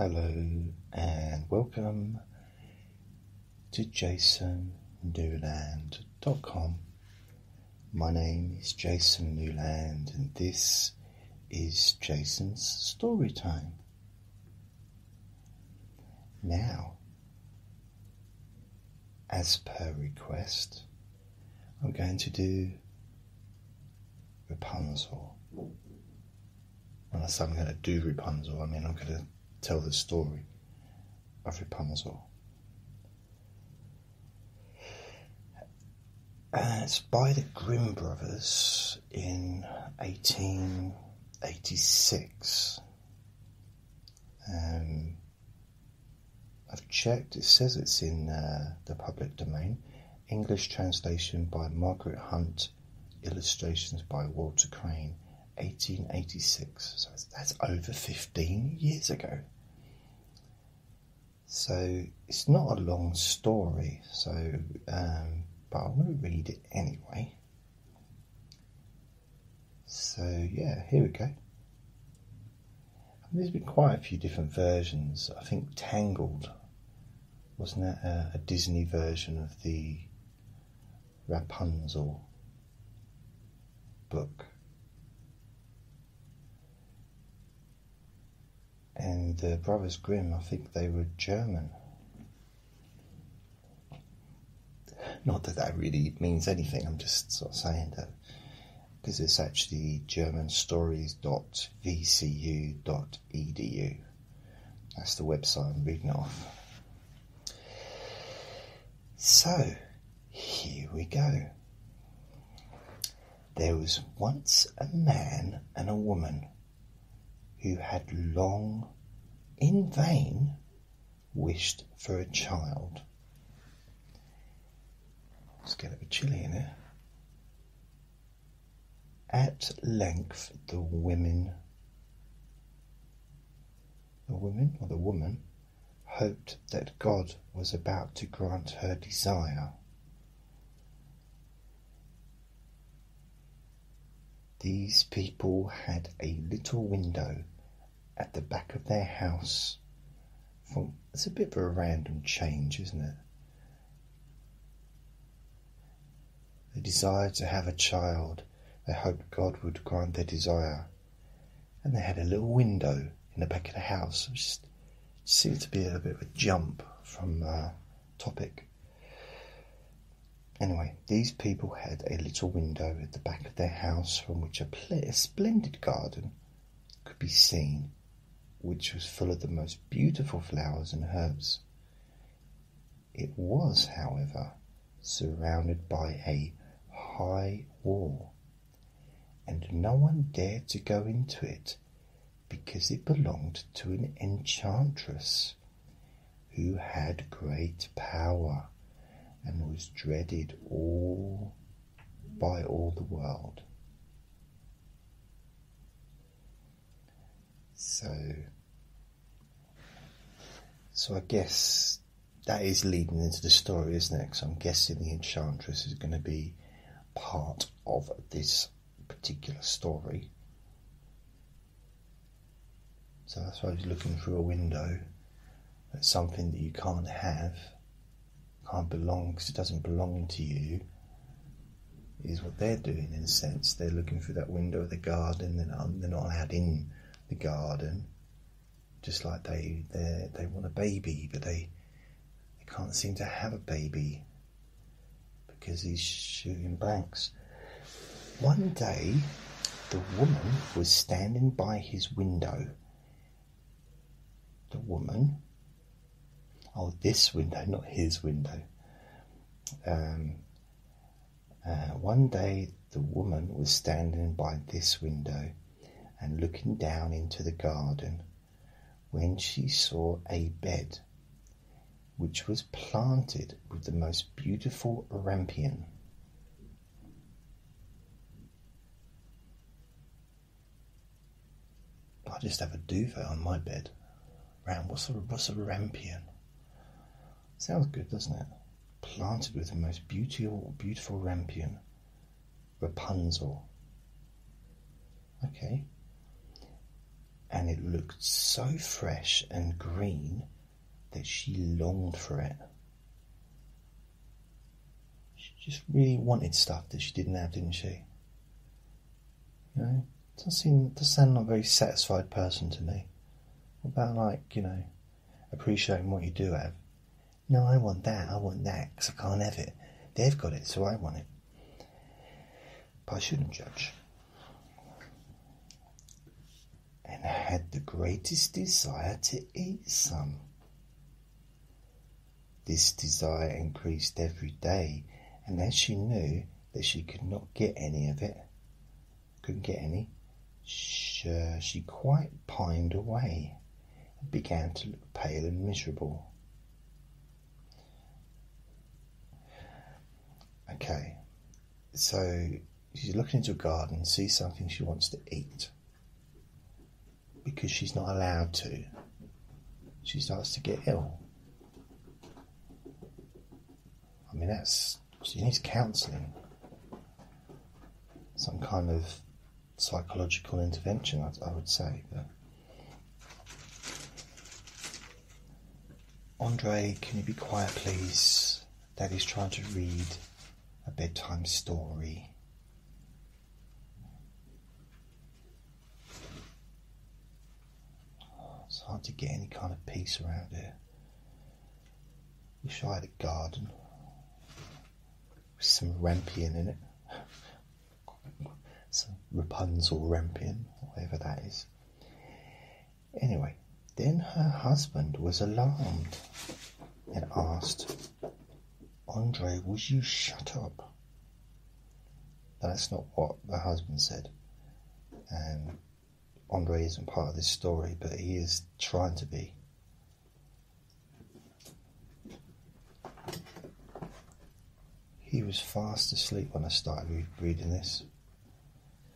Hello and welcome to jasonnewland.com. My name is Jason Newland and this is Jason's Story Time. Now, as per request, I'm going to do Rapunzel. When I say I'm going to do Rapunzel, I mean I'm going to tell the story of Rapunzel. And it's by the Grimm brothers in 1886. Um, I've checked, it says it's in uh, the public domain. English translation by Margaret Hunt, illustrations by Walter Crane, 1886. So that's over 15 years ago. So it's not a long story, so um, but I'm going to read it anyway. So yeah, here we go. There's been quite a few different versions. I think Tangled wasn't that a, a Disney version of the Rapunzel book? And the Brothers Grimm, I think they were German. Not that that really means anything, I'm just sort of saying that because it's actually germanstories.vcu.edu. That's the website I'm reading off. So, here we go. There was once a man and a woman who had long, in vain, wished for a child. It's going to be chilly in here. At length, the women, the women or the woman, hoped that God was about to grant her desire. These people had a little window at the back of their house. From, it's a bit of a random change, isn't it? They desired to have a child. They hoped God would grant their desire. And they had a little window in the back of the house, just seemed to be a bit of a jump from uh, topic. Anyway, these people had a little window at the back of their house from which a, a splendid garden could be seen, which was full of the most beautiful flowers and herbs. It was, however, surrounded by a high wall, and no one dared to go into it because it belonged to an enchantress who had great power and was dreaded all by all the world. So, so I guess that is leading into the story, isn't it? Because I'm guessing the enchantress is going to be part of this particular story. So that's I suppose looking through a window at something that you can't have, can't belong because it doesn't belong to you, is what they're doing in a sense. They're looking through that window of the garden, they're not, they're not allowed in the garden. Just like they they want a baby, but they they can't seem to have a baby because he's shooting blanks. One day, the woman was standing by his window. The woman, oh, this window, not his window. Um, uh, one day, the woman was standing by this window and looking down into the garden when she saw a bed which was planted with the most beautiful rampion. I just have a duvet on my bed. Round what's a what's a rampion? Sounds good, doesn't it? Planted with the most beautiful beautiful rampion. Rapunzel. Okay. And it looked so fresh and green that she longed for it. She just really wanted stuff that she didn't have, didn't she? You know, doesn't seem does sound like a very satisfied person to me. What about like you know, appreciating what you do have? No, I want that. I want that because I can't have it. They've got it, so I want it. But I shouldn't judge. And had the greatest desire to eat some. This desire increased every day, and as she knew that she could not get any of it, couldn't get any, she, uh, she quite pined away and began to look pale and miserable. Okay, so she's looking into a garden, sees something she wants to eat. Because she's not allowed to, she starts to get ill. I mean, that's she needs counselling, some kind of psychological intervention, I, I would say. But Andre, can you be quiet, please? Daddy's trying to read a bedtime story. It's hard to get any kind of peace around here. Wish I had a garden with some rampion in it. some Rapunzel rampion, whatever that is. Anyway, then her husband was alarmed and asked, Andre, would you shut up? That's not what the husband said. And Andre isn't part of this story, but he is trying to be. He was fast asleep when I started reading this.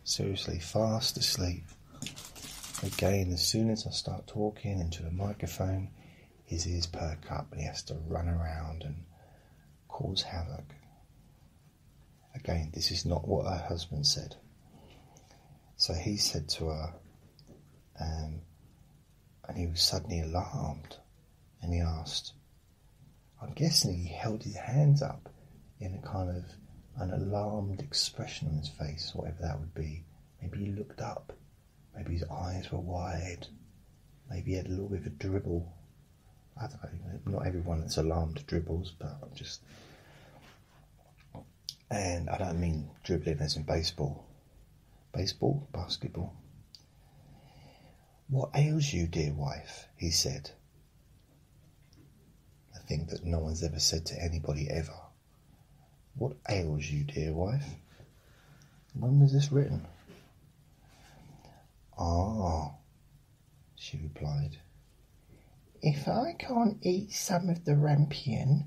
Seriously, fast asleep. Again, as soon as I start talking into the microphone, his ears perk up and he has to run around and cause havoc. Again, this is not what her husband said. So he said to her, um, and he was suddenly alarmed, and he asked, I'm guessing he held his hands up in a kind of an alarmed expression on his face, whatever that would be. Maybe he looked up, maybe his eyes were wide, maybe he had a little bit of a dribble. I don't know, not everyone that's alarmed dribbles, but I'm just. And I don't mean dribbling as in baseball. Baseball, basketball. What ails you, dear wife? he said. A thing that no one's ever said to anybody ever. What ails you, dear wife? When was this written? Ah, she replied. If I can't eat some of the rampion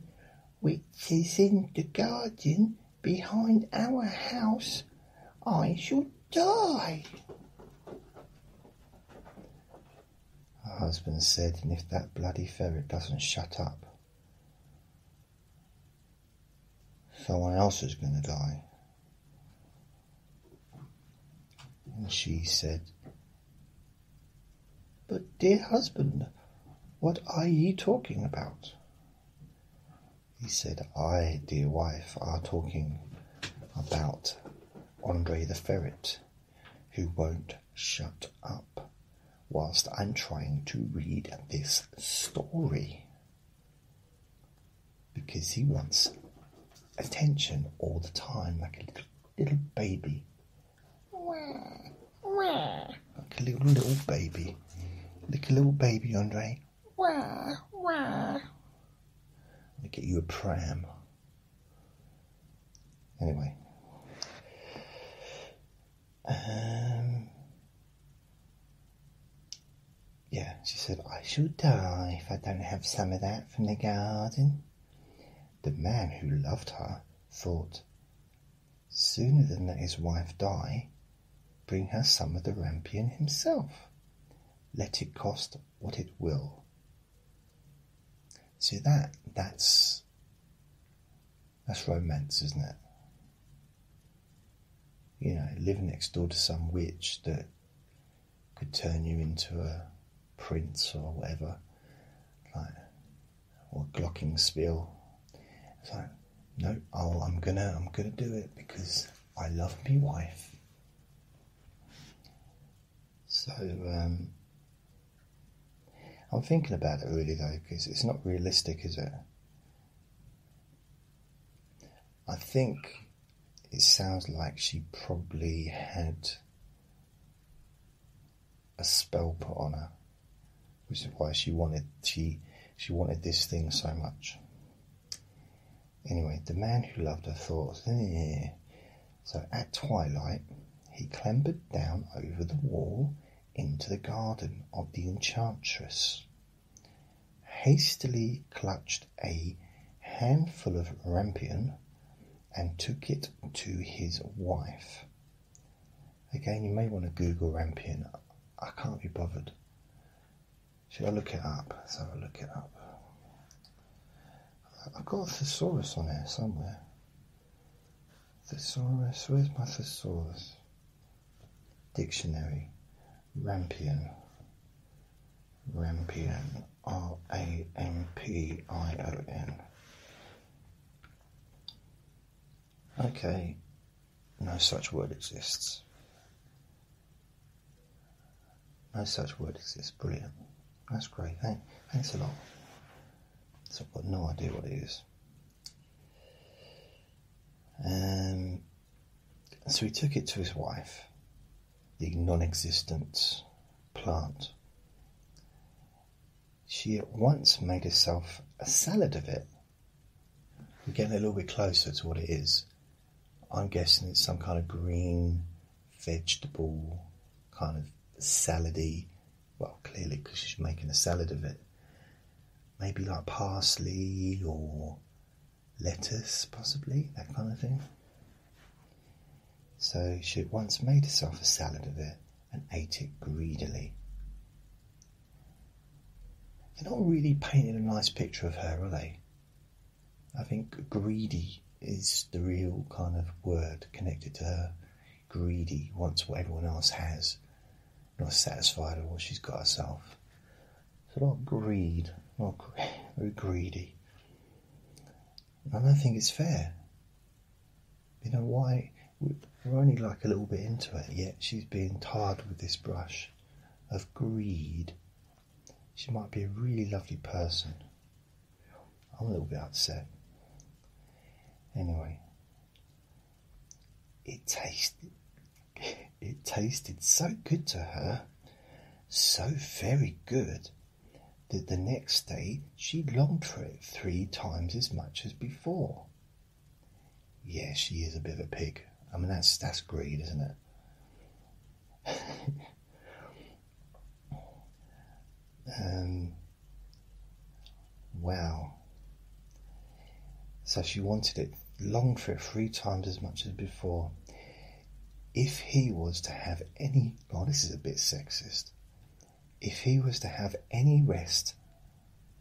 which is in the garden behind our house, I shall die. Her husband said, and if that bloody ferret doesn't shut up, someone else is going to die. And she said, But dear husband, what are ye talking about? He said, I, dear wife, are talking about Andre the ferret, who won't shut up whilst I'm trying to read this story. Because he wants attention all the time, like a little, little baby. Like a little, little baby. Like a little baby, Andre. I'll get you a pram. Anyway. Um, yeah, she said, I shall die if I don't have some of that from the garden. The man who loved her thought, sooner than let his wife die, bring her some of the rampion himself. Let it cost what it will. See that that's that's romance, isn't it? You know, living next door to some witch that could turn you into a prince or whatever, like or glockenspiel. It's like, no, oh, I'm gonna, I'm gonna do it because I love my wife. So um, I'm thinking about it really though, because it's not realistic, is it? I think it sounds like she probably had a spell put on her, which is why she wanted she she wanted this thing so much. Anyway, the man who loved her thought, eh. so at twilight he clambered down over the wall into the garden of the enchantress, hastily clutched a handful of rampion and took it to his wife. Again, you may want to Google rampion. I can't be bothered. Should I look it up? Let's have a look it up. I've got a thesaurus on here somewhere. Thesaurus, where's my thesaurus? Dictionary. Rampion. Rampion. R A M P I O N. Okay, no such word exists. No such word exists. Brilliant. That's great. Thank, thanks a lot. So I've got no idea what it is. Um, so he took it to his wife, the non existent plant. She at once made herself a salad of it. We're getting a little bit closer to what it is. I'm guessing it's some kind of green vegetable kind of salady. Well, clearly because she's making a salad of it. Maybe like parsley or lettuce, possibly that kind of thing. So she once made herself a salad of it and ate it greedily. They're not really painting a nice picture of her, are they? I think greedy is the real kind of word connected to her. Greedy, wants what everyone else has, not satisfied with what she's got herself. It's a lot of greed, not very greedy. I don't think it's fair. You know why? We're only like a little bit into it, yet she's being tarred with this brush of greed. She might be a really lovely person. I'm a little bit upset. Anyway, it tasted it tasted so good to her, so very good, that the next day she longed for it three times as much as before. Yeah, she is a bit of a pig. I mean, that's that's greed, isn't it? um, wow. So she wanted it longed for it three times as much as before. If he was to have any, oh, this is a bit sexist. If he was to have any rest,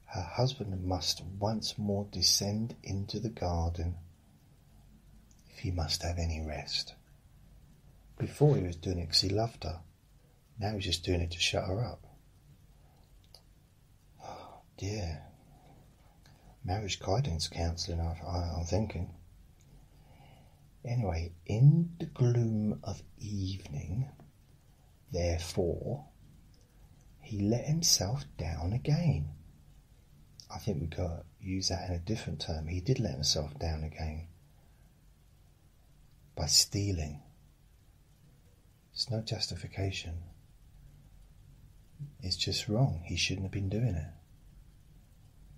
her husband must once more descend into the garden. If he must have any rest. Before he was doing it because he loved her. Now he's just doing it to shut her up. Oh, dear. Marriage guidance counselling, I, I'm thinking. Anyway, in the gloom of evening, therefore, he let himself down again. I think we've got to use that in a different term. He did let himself down again by stealing. It's no justification. It's just wrong. He shouldn't have been doing it.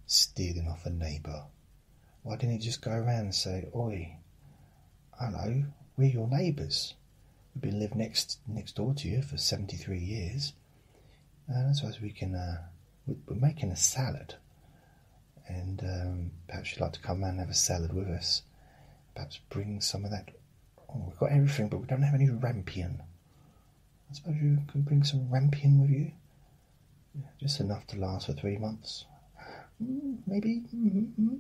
Stealing off a neighbour. Why didn't he just go around and say, Oi, hello, we're your neighbours. We've been living next next door to you for 73 years. And I suppose we can, uh, we're making a salad. And um, perhaps you'd like to come and have a salad with us. Perhaps bring some of that. Oh, we've got everything, but we don't have any rampion. I suppose you can bring some rampion with you. Just enough to last for three months. Mm, maybe. Mm-hmm.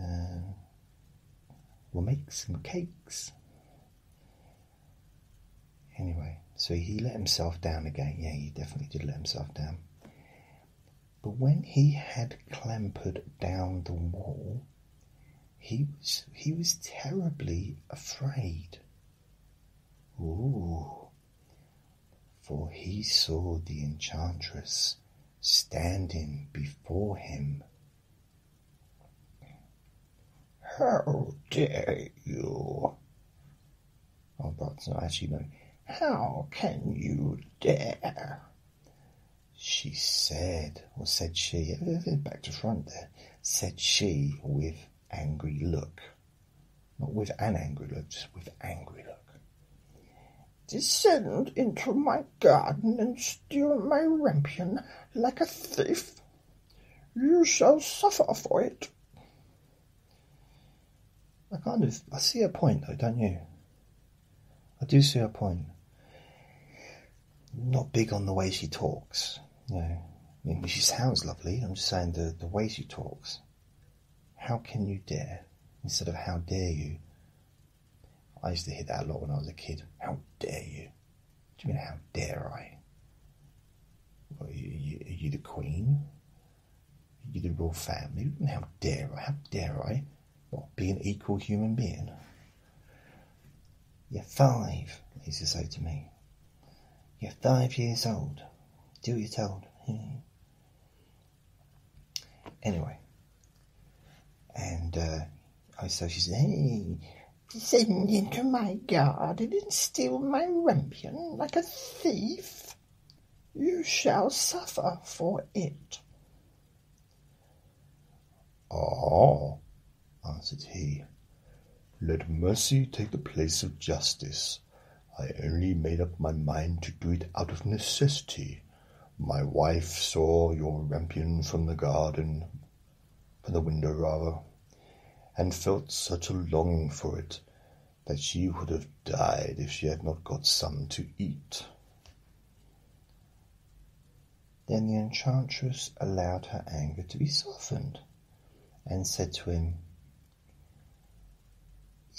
Uh, We'll make some cakes. Anyway, So he let himself down again. Yeah, he definitely did let himself down. But when he had clambered down the wall, he was he was terribly afraid. Ooh. For he saw the enchantress standing before him. How dare you? Oh, that's not actually no. How can you dare? She said, or said she, back to front there, said she with angry look. Not with an angry look, just with angry look. Descend into my garden and steal my rampion like a thief. You shall suffer for it. I kind of, I see a point though, don't you? I do see a point. Not big on the way she talks, you know. I mean, she sounds lovely. I'm just saying the, the way she talks. How can you dare? Instead of how dare you. I used to hear that a lot when I was a kid. How dare you? Do you mean how dare I? Well, are, you, are you the queen? Are you the royal family? How dare I? How dare I? What, be an equal human being? You're five, he used to say to me. You're five years old. Do what you're told. anyway. And uh, so she said, Hey, descend into my garden and steal my rampion like a thief. You shall suffer for it. Ah, answered he, let mercy take the place of justice. I only made up my mind to do it out of necessity. My wife saw your rampion from the garden, from the window rather, and felt such a longing for it that she would have died if she had not got some to eat. Then the enchantress allowed her anger to be softened, and said to him,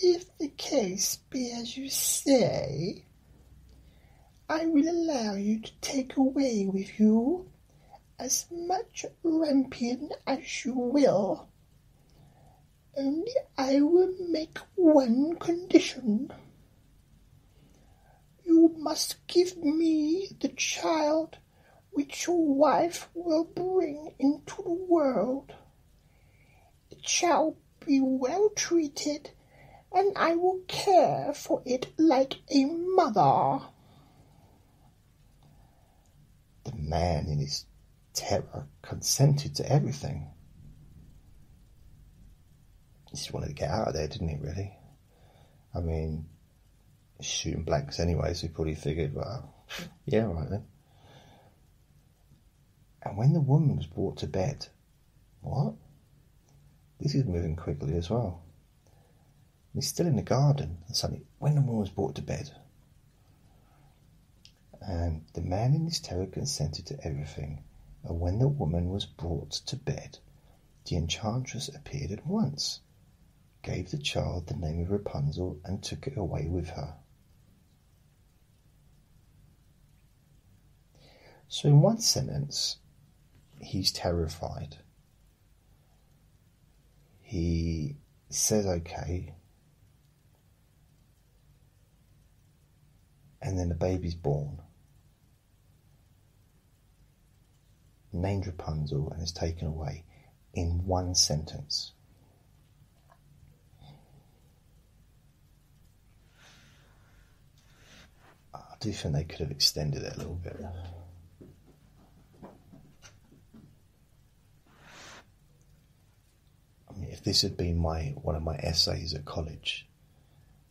if the case be as you say, I will allow you to take away with you as much rampion as you will. Only I will make one condition. You must give me the child which your wife will bring into the world. It shall be well treated and I will care for it like a mother. The man, in his terror, consented to everything. He just wanted to get out of there, didn't he, really? I mean, shooting blanks anyway, so he probably figured, well, yeah, right then. And when the woman was brought to bed, what? This is moving quickly as well. He's still in the garden, and suddenly, when the woman was brought to bed, and the man in his terror consented to everything, and when the woman was brought to bed, the enchantress appeared at once, gave the child the name of Rapunzel, and took it away with her. So, in one sentence, he's terrified. He says, okay, and then the baby's born, named Rapunzel, and is taken away in one sentence. I do think they could have extended it a little bit. I mean, if this had been my one of my essays at college,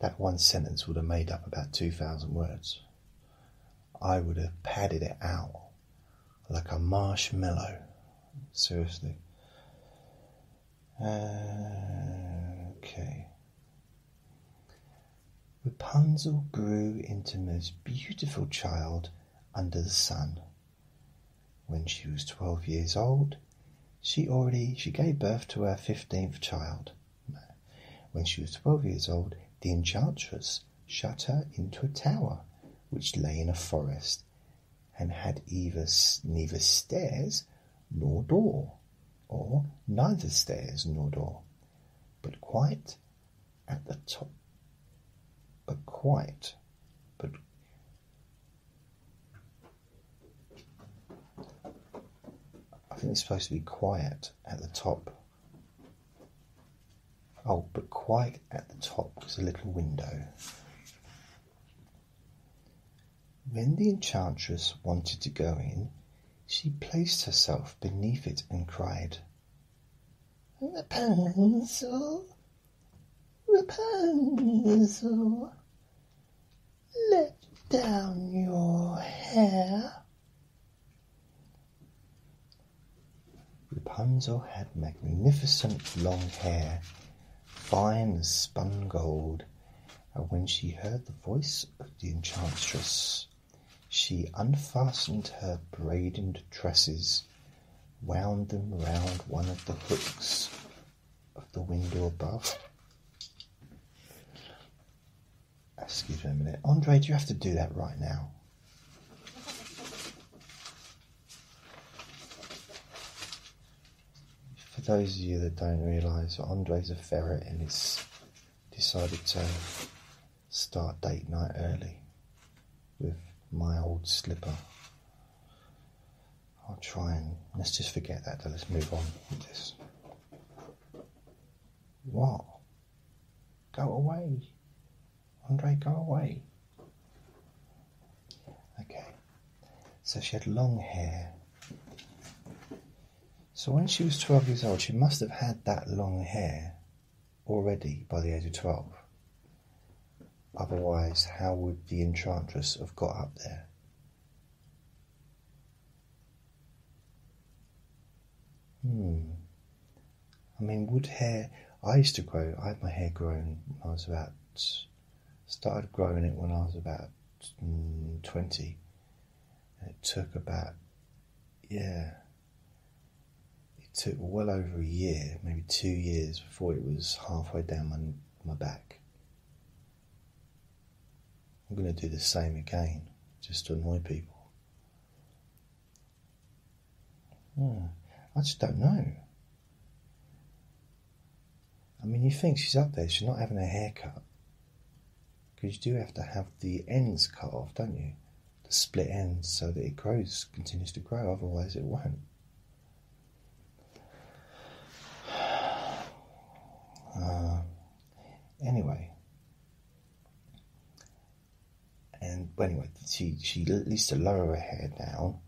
that one sentence would have made up about 2,000 words. I would have padded it out like a marshmallow. Seriously. Uh, okay. Rapunzel grew into most beautiful child under the sun. When she was twelve years old, she already she gave birth to her fifteenth child. When she was twelve years old, the enchantress shut her into a tower which lay in a forest and had either neither stairs nor door, or neither stairs nor door, but quite at the top, but quite, but I think it's supposed to be quiet at the top. Oh, but quite at the top was a little window. When the enchantress wanted to go in, she placed herself beneath it and cried, Rapunzel, Rapunzel, let down your hair. Rapunzel had magnificent long hair, fine as spun gold, and when she heard the voice of the enchantress, she unfastened her braided tresses, wound them round one of the hooks of the window above. Excuse me a minute. Andre, do you have to do that right now? For those of you that don't realise, Andre's a ferret and he's decided to start date night early with my old slipper. I'll try and let's just forget that. Let's move on with this. What? Go away. Andre, go away. Okay. So she had long hair. So when she was 12 years old, she must have had that long hair already by the age of 12. Otherwise, how would the enchantress have got up there? Hmm. I mean, would hair. I used to grow, I had my hair grown when I was about. Started growing it when I was about mm, 20. And it took about. Yeah. Took well over a year, maybe two years, before it was halfway down my, my back. I'm going to do the same again, just to annoy people. Hmm. I just don't know. I mean, you think she's up there, she's not having a haircut. Because you do have to have the ends cut off, don't you? The split ends so that it grows, continues to grow, otherwise, it won't. Uh, anyway, and anyway, she she used to lower her hair down,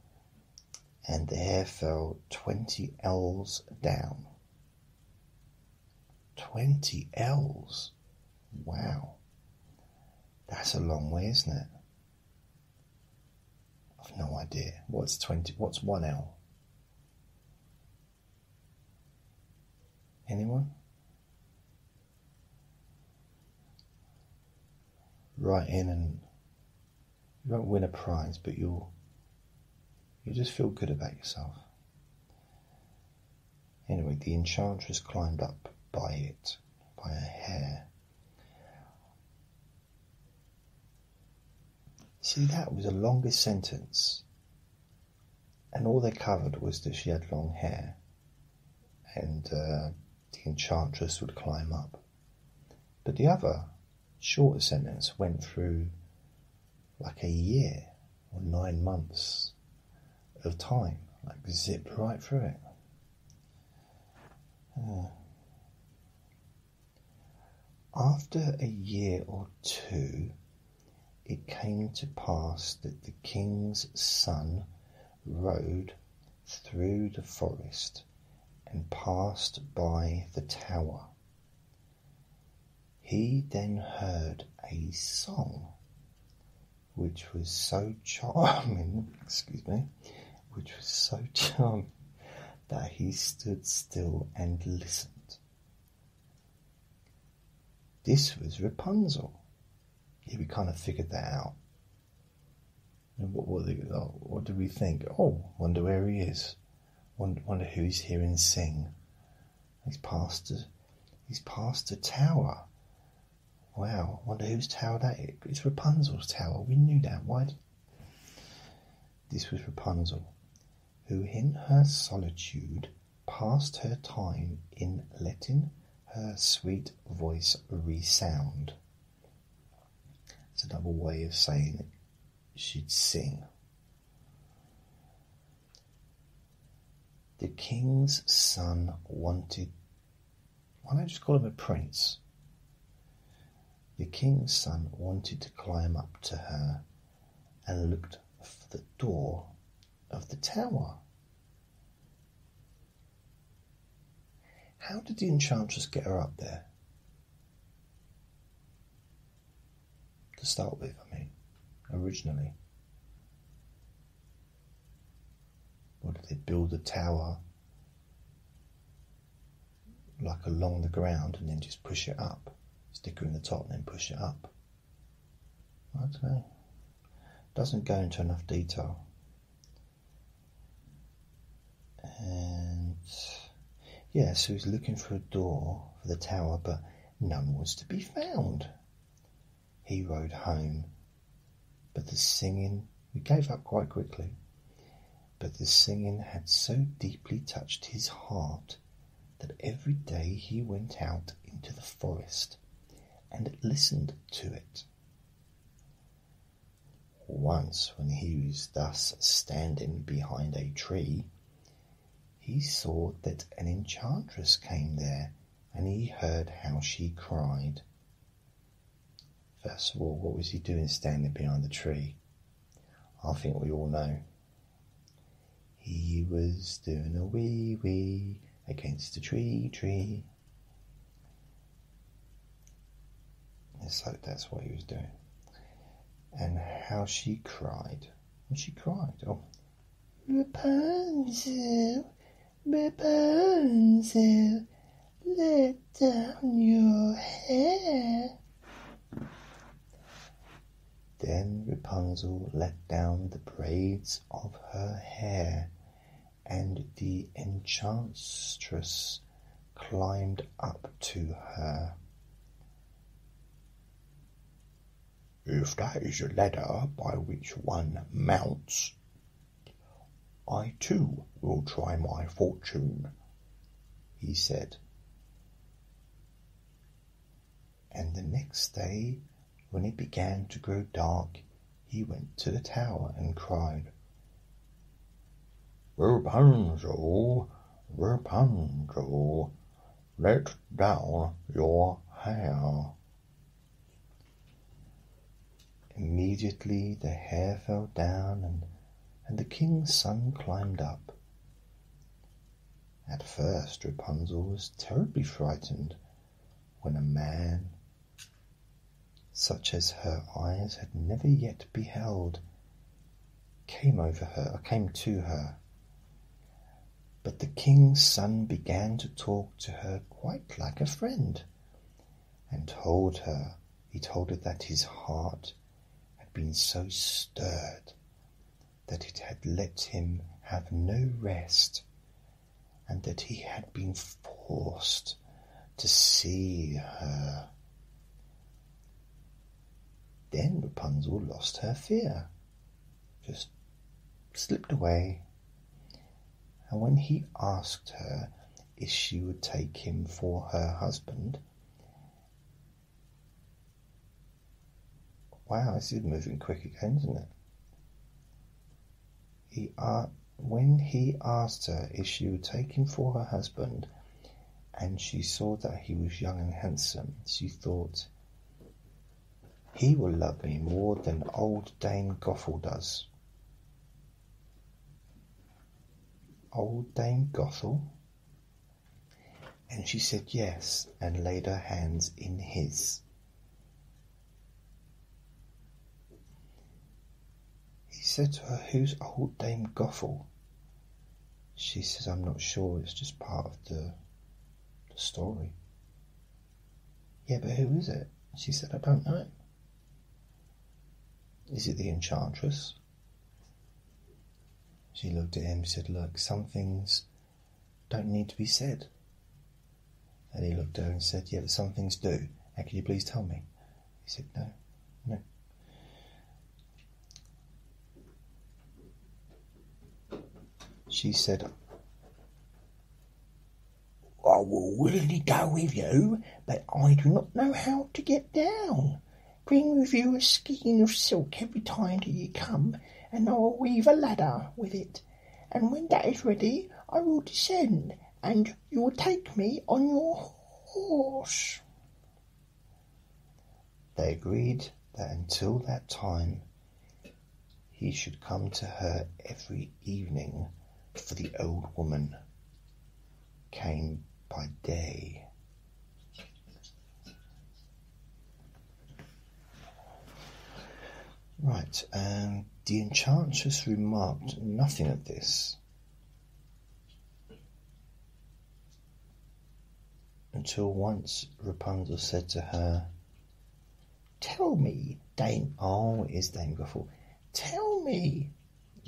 and the hair fell twenty ells down. Twenty ells, wow, that's a long way, isn't it? I've no idea. What's twenty? What's one L? Anyone? Write in and you won't win a prize, but you'll you just feel good about yourself. Anyway, the enchantress climbed up by it, by her hair. See, that was the longest sentence, and all they covered was that she had long hair, and uh, the enchantress would climb up. But the other, shorter sentence went through like a year or nine months of time, like zipped right through it. Uh, after a year or two, it came to pass that the king's son rode through the forest and passed by the tower. He then heard a song which was so charming, excuse me, which was so charming that he stood still and listened. This was Rapunzel. Yeah, we kind of figured that out. And what, what, oh, what do we think? Oh, wonder where he is. Wonder, wonder who he's hearing sing. He's past a, he's past a tower. Wow, wonder whose tower that is. It's Rapunzel's tower. We knew that. Why? This was Rapunzel, who in her solitude passed her time in letting her sweet voice resound. It's another way of saying she'd sing. The king's son wanted. Why don't I just call him a prince? The king's son wanted to climb up to her and looked for the door of the tower. How did the enchantress get her up there? To start with, I mean, originally. Or did they build a tower like along the ground and then just push it up? Stick her in the top and then push it up? Don't. Doesn't go into enough detail. And yeah, so he's looking for a door for the tower, but none was to be found. He rode home, but the singing, we gave up quite quickly, but the singing had so deeply touched his heart that every day he went out into the forest and listened to it. Once, when he was thus standing behind a tree, he saw that an enchantress came there, and he heard how she cried. First of all, what was he doing standing behind the tree? I think we all know. He was doing a wee wee against a tree tree. So that's what he was doing. And how she cried. And she cried, oh, Rapunzel, Rapunzel, let down your hair. Then Rapunzel let down the braids of her hair, and the enchantress climbed up to her. If that is a ladder by which one mounts, I too will try my fortune, he said. And the next day, when it began to grow dark, he went to the tower and cried, Rapunzel, Rapunzel, let down your hair. Immediately the hair fell down and and the king's son climbed up. At first Rapunzel was terribly frightened when a man, such as her eyes had never yet beheld, came over her, or came to her. But the king's son began to talk to her quite like a friend, and told her, he told her that his heart been so stirred that it had let him have no rest, and that he had been forced to see her. Then Rapunzel lost her fear, just slipped away, and when he asked her if she would take him for her husband, wow, this is moving quick again, isn't it? He, uh, when he asked her if she would take him for her husband, and she saw that he was young and handsome, she thought, he will love me more than old Dame Gothel does. Old Dame Gothel? And she said yes, and laid her hands in his. He said to her, Who's old Dame Gothel? She says, I'm not sure, it's just part of the, the story. Yeah, but who is it? She said, I don't know. Is it the enchantress? She looked at him and said, Look, some things don't need to be said. And he looked at her and said, Yeah, but some things do. And can you please tell me? He said, no. She said, I will willingly go with you, but I do not know how to get down. Bring with you a skein of silk every time that you come, and I will weave a ladder with it. And when that is ready, I will descend, and you will take me on your horse. They agreed that until that time he should come to her every evening, for the old woman came by day. Right, and the enchantress remarked nothing of this until once Rapunzel said to her, Tell me, Dame. Oh, it is Dame Gothel. Tell me.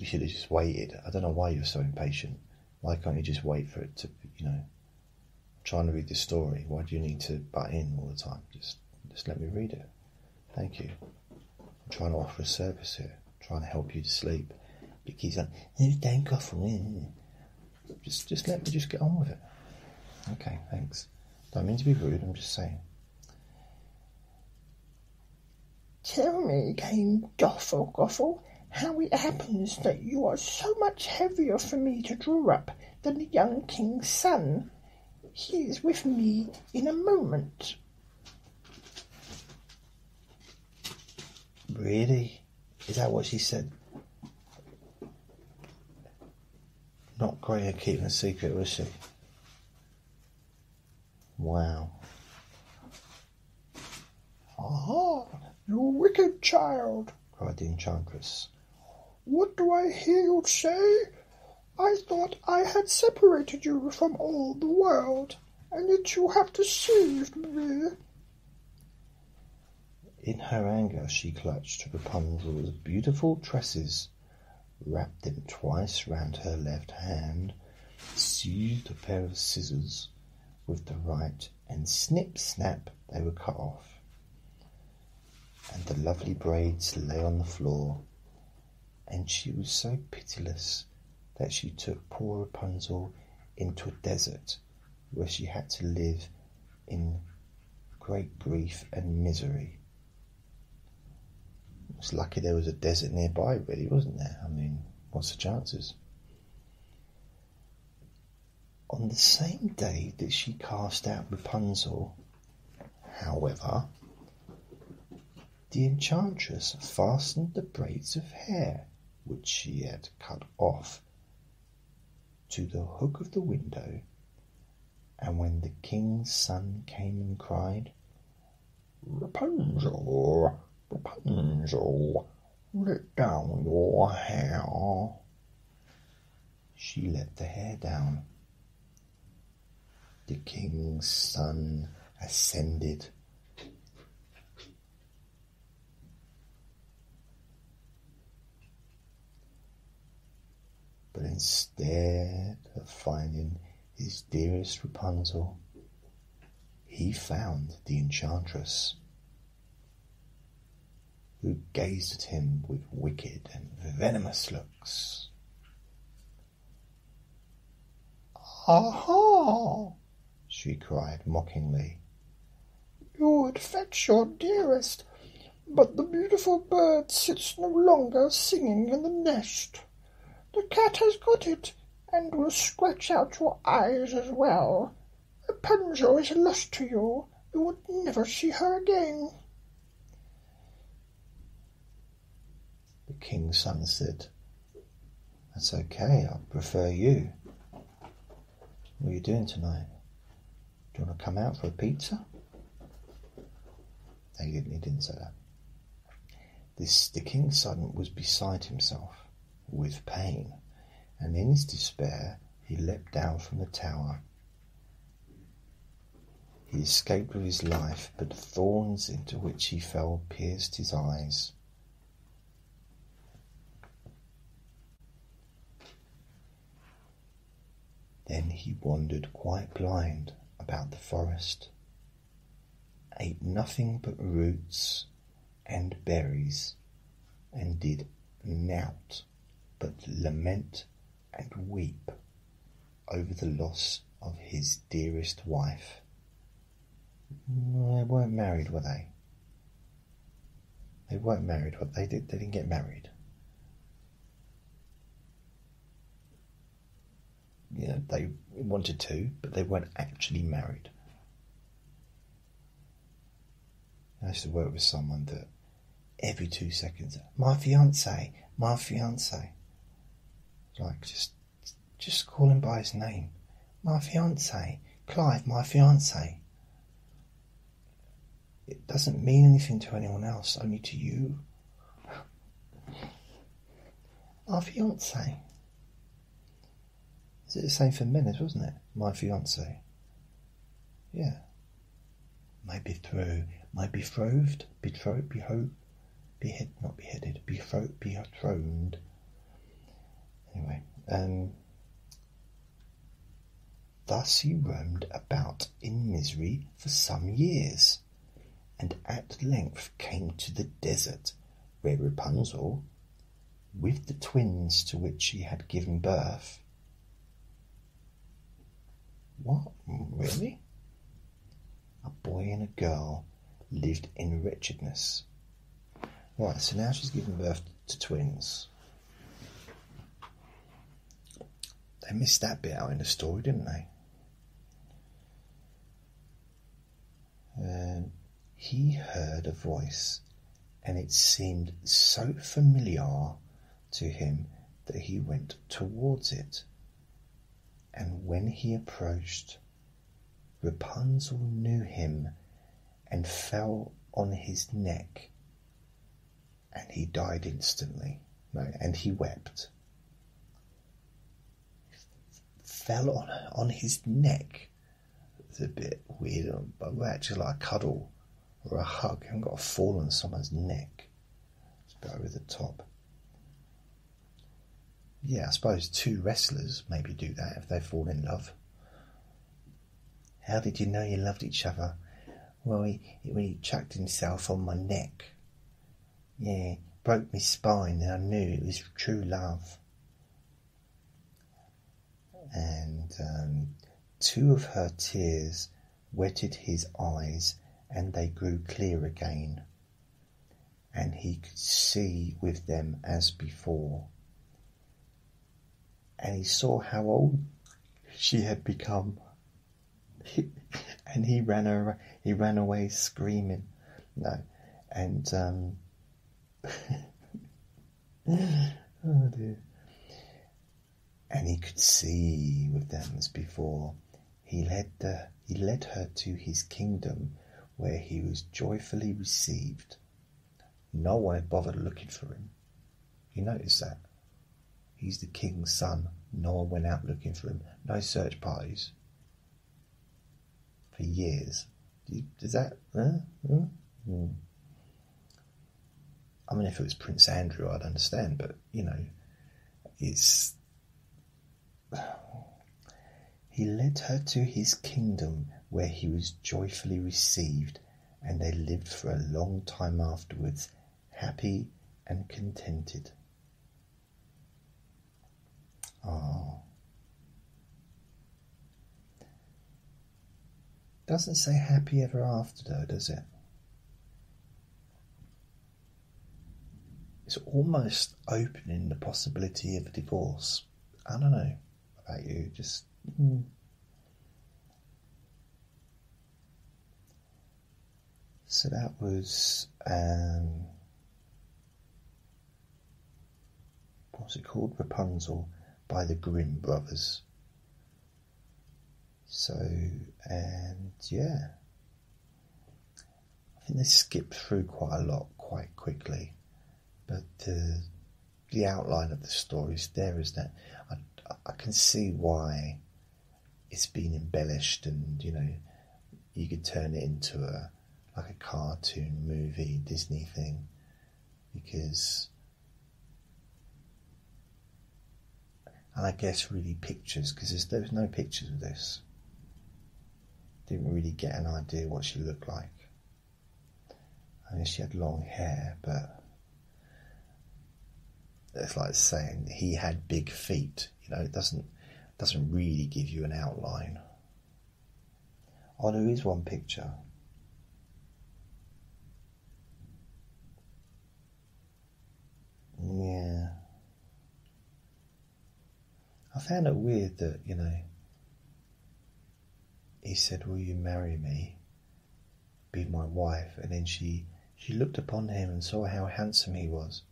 You should have just waited. I don't know why you're so impatient. Why can't you just wait for it to, you know, trying to read the story? Why do you need to butt in all the time? Just, just let me read it. Thank you. I'm trying to offer a service here. I'm trying to help you to sleep. But he's like, "Who's Dame Gothel?" Just, just let me just get on with it. Okay, thanks. Don't mean to be rude. I'm just saying. Tell me, Dame Gothel, Gothel, how it happens that you are so much heavier for me to draw up than the young king's son. He is with me in a moment. Really? Is that what she said? Not great at keeping a secret, was she? Wow. Ah, you wicked child, cried the enchantress. What do I hear you say? I thought I had separated you from all the world, and yet you have deceived me. In her anger, she clutched Rapunzel's beautiful tresses, wrapped them twice round her left hand, seized a pair of scissors with the right, and snip snap they were cut off, and the lovely braids lay on the floor. And she was so pitiless that she took poor Rapunzel into a desert where she had to live in great grief and misery. It was lucky there was a desert nearby, really, wasn't there? I mean, what's the chances? On the same day that she cast out Rapunzel, however, the enchantress fastened the braids of hair which she had cut off to the hook of the window, and when the king's son came and cried, Rapunzel, Rapunzel, let down your hair, she let the hair down. The king's son ascended but instead of finding his dearest Rapunzel, he found the enchantress, who gazed at him with wicked and venomous looks. Aha! she cried mockingly. You would fetch your dearest, but the beautiful bird sits no longer singing in the nest. The cat has got it, and will scratch out your eyes as well. Rapunzel is lost to you. You would never see her again. The king's son said, That's okay, I prefer you. What are you doing tonight? Do you want to come out for a pizza? No, he didn't, he didn't say that. This, the king's son was beside himself with pain, and in his despair he leapt down from the tower. He escaped with his life, but the thorns into which he fell pierced his eyes. Then he wandered quite blind about the forest, ate nothing but roots and berries, and did nought but lament and weep over the loss of his dearest wife. They weren't married, were they? They weren't married. What they did? They didn't get married. Yeah, they wanted to, but they weren't actually married. I used to work with someone that every two seconds, my fiance, my fiance. Like just, just call him by his name, my fiance, Clive, my fiance. It doesn't mean anything to anyone else, only to you. My fiance. Is it the same for men, wasn't it? My fiance. Yeah. might My betrothed, my betrothed, betrothed, beho, behead, not beheaded, betrothed, betrothed. Anyway, um, thus he roamed about in misery for some years, and at length came to the desert, where Rapunzel, with the twins to which she had given birth, what? Really? A boy and a girl lived in wretchedness. Right, so now she's given birth to twins. They missed that bit out in the story, didn't they? And he heard a voice, and it seemed so familiar to him that he went towards it. And when he approached, Rapunzel knew him and fell on his neck, and he died instantly. No, and he wept. Fell on on his neck. It's a bit weird, um, but we're actually like a cuddle or a hug. You haven't got to fall on someone's neck. It's better over the top. Yeah, I suppose two wrestlers maybe do that if they fall in love. How did you know you loved each other? Well, he, when he chucked himself on my neck. Yeah, broke my spine and I knew it was true love. And um, two of her tears wetted his eyes and they grew clear again, and he could see with them as before and he saw how old she had become. and he ran her, he ran away screaming. No, and um, oh dear. And he could see with them as before. He led the, he led her to his kingdom, where he was joyfully received. No one had bothered looking for him. You noticed that? He's the king's son. No one went out looking for him. No search parties. For years. Does that. Huh? Huh? Hmm. I mean, if it was Prince Andrew, I'd understand, but, you know, it's. He led her to his kingdom where he was joyfully received, and they lived for a long time afterwards, happy and contented. Oh. Doesn't say happy ever after, though, does it? It's almost opening the possibility of a divorce. I don't know about you, just. Mm. So that was um, what's it called? Rapunzel by the Grimm brothers. So, and yeah, I think they skip through quite a lot quite quickly, but uh, the outline of the story is there, is that I, can see why it's been embellished, and you know, you could turn it into a like a cartoon movie Disney thing because and I guess really pictures because there was no pictures of this. Didn't really get an idea what she looked like. I mean, she had long hair, but it's like saying he had big feet. You know, it doesn't doesn't really give you an outline. Oh, there is one picture. Yeah. I found it weird that, you know, he said, Will you marry me? Be my wife. And then she, she looked upon him and saw how handsome he was.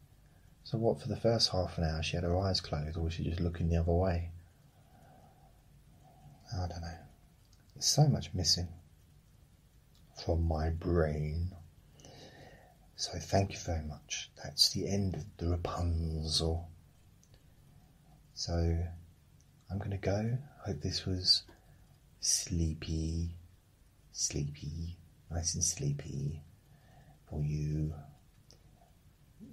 So, what, for the first half an hour, she had her eyes closed, or was she just looking the other way? I don't know. There's so much missing from my brain. So, thank you very much. That's the end of the Rapunzel. So, I'm going to go. Hope this was sleepy, sleepy, nice and sleepy for you.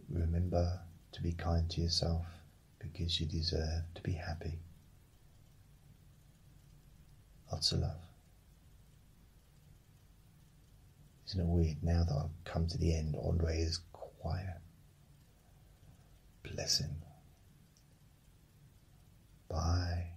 Remember to be kind to yourself because you deserve to be happy. Lots of love. Isn't it weird now that I've come to the end? Andre is quiet. Bless him. Bye.